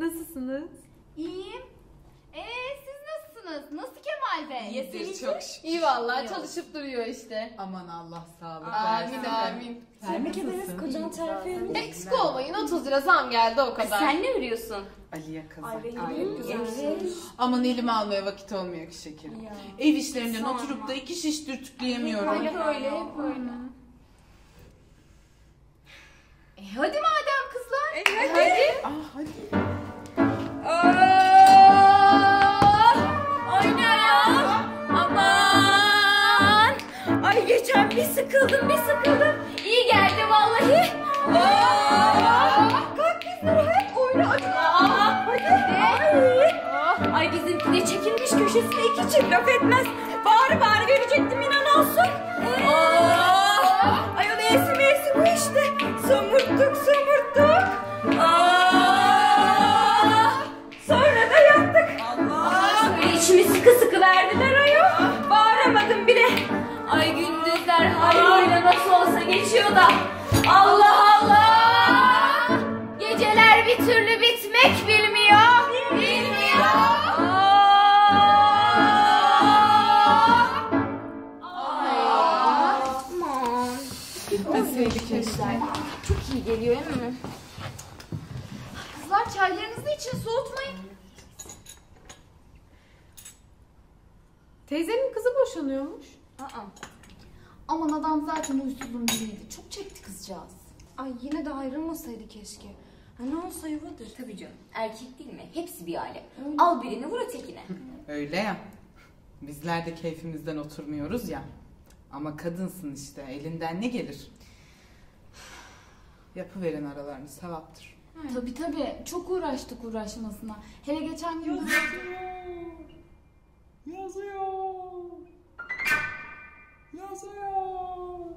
Nasılsınız? İyiyim. Ee siz nasılsınız? Nasıl Kemal Bey? İyidir çok şükür. İyi vallahi çalışıp duruyor işte. Aman Allah sağlık Amin versin. amin. Tebrik ederiz kocanın terfi Eksik olmayın 30 lira zam geldi o kadar. Sen ne örüyorsun? Aliye. Ay rengi güzel. Aman elime almaya vakit olmuyor ki şekerim. Ya. Ev işlerinden oturup da iki şiş dürtükleyemiyorum. Hep öyle, hep öyle. E hadi madem kızlar. Hadi. Ah hadi. Ay geçen bir sıkıldım bir sıkıldım. İyi geldi vallahi. Kalk kızlar hep oyna hadi. Hadi. Ay bizimki de çekilmiş köşesine iki çift laf etmez. Bağırı bağırı verecektim inan olsun. Çaylarınızı için soğutmayın. Teyzenin kızı boşanıyormuş. Aa. Aman adam zaten huysuzun biriydi. Çok çekti kızcağız. Ay yine de ayrılmasaydı keşke. Ha ne olsa yuvadır. Tabii canım. Erkek değil mi? Hepsi bir alem. Al birini vur ötekine. Öyle ya. Bizler de keyfimizden oturmuyoruz ya. Ama kadınsın işte. Elinden ne gelir? Yapıverin aralarını sevaptır. Tabii tabii. Çok uğraştık uğraşmasına. Hele geçen gün... Yazıyor. Yazıyor.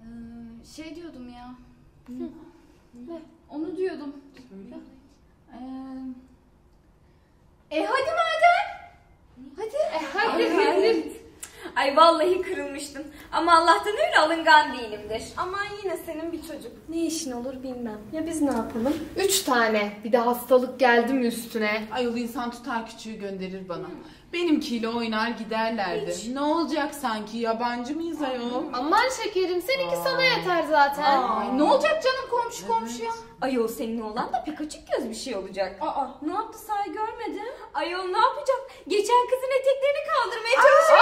Ee, şey diyordum ya. Ne? Onu diyordum. Ee, e hadi madem. Hadi. E hadi hadi. Ay vallahi kırılmıştım. Ama Allah'tan öyle alıngan değilimdir. Aman yine senin bir çocuk. Ne işin olur bilmem. Ya biz ne yapalım? Üç tane. Bir de hastalık geldi mi üstüne? Ayol insan tutar küçüğü gönderir bana. Benimkiyle oynar giderlerdi. Ne olacak sanki yabancı mıyız ayol? Aman şekerim seninki sana yeter zaten. Ay, ne olacak canım komşu komşuya? Ayol senin oğlan da pek açık göz bir şey olacak. Aa ne yaptı say görmedim. Ayol ne yapacak? Geçen kızın eteklerini kaldırmaya çalışıyor.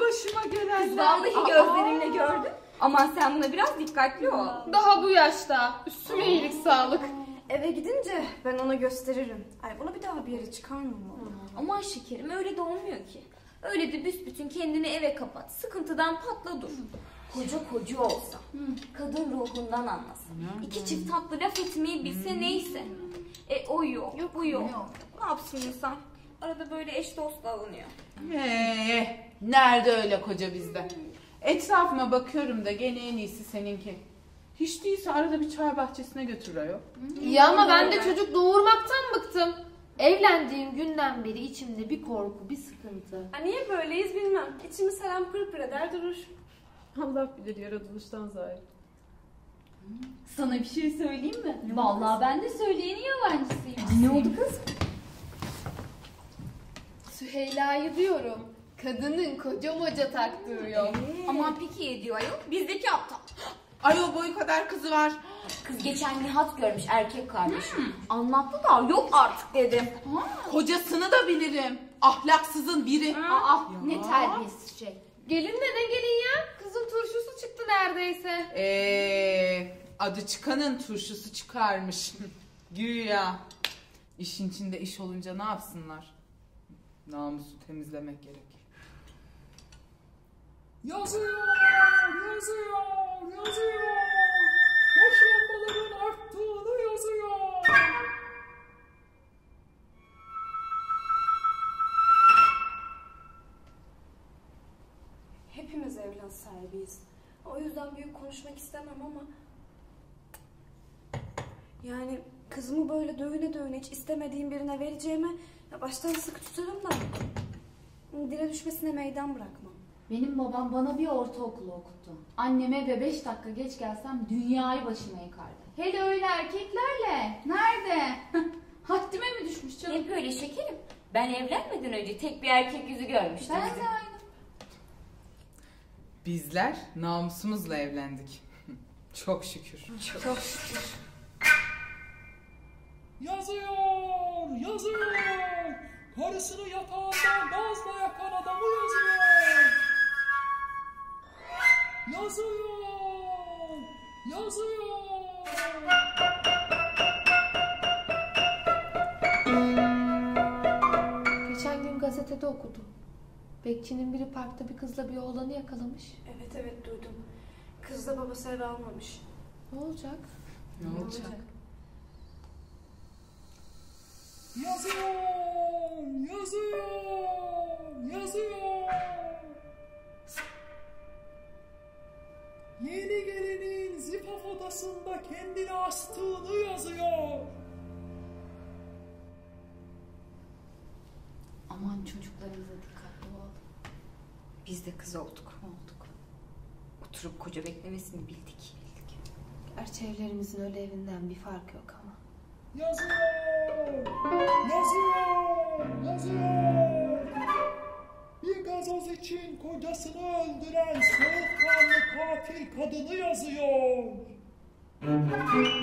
Başıma gelenler. Vallahi gözlerinle gördüm. Aman sen buna biraz dikkatli ol. Daha bu yaşta. Üstüme iyilik sağlık. Eve gidince ben ona gösteririm. Ay bunu bir daha bir yere çıkarmamalı. Aman şekerim öyle de olmuyor ki. Öyle de büsbütün kendini eve kapat. Sıkıntıdan patla dur. Koca koca olsa, kadın ruhundan anlasın. İki çift tatlı laf etmeyi bilse neyse. E o yok, bu yok. Ne yapsın insan? Arada böyle eş dost alınıyor. Ee, nerede öyle koca bizde? Etrafıma bakıyorum da gene en iyisi seninki. Hiç değilse arada bir çay bahçesine götür ayol. İyi ama ben de çocuk doğurmaktan bıktım. Evlendiğim günden beri içimde bir korku, bir sıkıntı. Ha, niye böyleyiz bilmem. İçimi selam pır pır eder durur. Allah bilir yaratılıştan zahir. Sana bir şey söyleyeyim mi? Vallahi ben de söyleyenin yalancısıyım. Ne oldu kız? Süheyla'yı diyorum. Kadının koca moca taktığı yok. Aman peki ediyor ayol. Bizdeki aptal. Ayol boyu kadar kızı var. Kız geçen Nihat görmüş erkek kardeşim. Anlattı da yok artık dedim. Kocasını da bilirim. Ahlaksızın biri. Aa ne terbiyesiz şey. Gelin de ne gelin ya? Kızın turşusu çıktı neredeyse. Ee, adı çıkanın turşusu çıkarmış. Güya. İşin içinde iş olunca ne yapsınlar? Namusu temizlemek gerek. Yazıyor, yazıyor, yazıyor. Boşanmaların sahibiyiz. O yüzden büyük konuşmak istemem ama... Yani kızımı böyle dövüne dövüne hiç istemediğim birine vereceğime ya baştan sıkı tutarım da dile düşmesine meydan bırakmam. Benim babam bana bir ortaokulu okuttu. Anneme eve beş dakika geç gelsem dünyayı başıma yıkardı. Hele öyle erkeklerle. Nerede? Haddime mi düşmüş canım? Hep öyle şekerim. Ben evlenmeden önce tek bir erkek yüzü görmüştüm. Ben de aynı. Bizler namusumuzla evlendik. Çok şükür. Yazıyor, yazıyor. Karısını yatağından gazla yakan adamı yazıyor. Yazıyor, yazıyor. Geçen gün gazetede okudum. Bekçinin biri parkta bir kızla bir oğlanı yakalamış. Evet evet duydum. Kız da babası eve almamış. Ne olacak? Ne olacak? Yazıyor, yazıyor, yazıyor. Yeni gelinin zifaf odasında kendini astığını yazıyor. Aman çocuklarınıza dikkatli ol. Biz de kız olduk. Olduk. Oturup koca beklemesini bildik. bildik. Gerçi evlerimizin öyle evinden bir fark yok ama. Yazıyor, yazıyor, yazıyor. Bir gazoz için kocasını öldüren soğukkanlı katil kadını yazıyor. Yazıyor,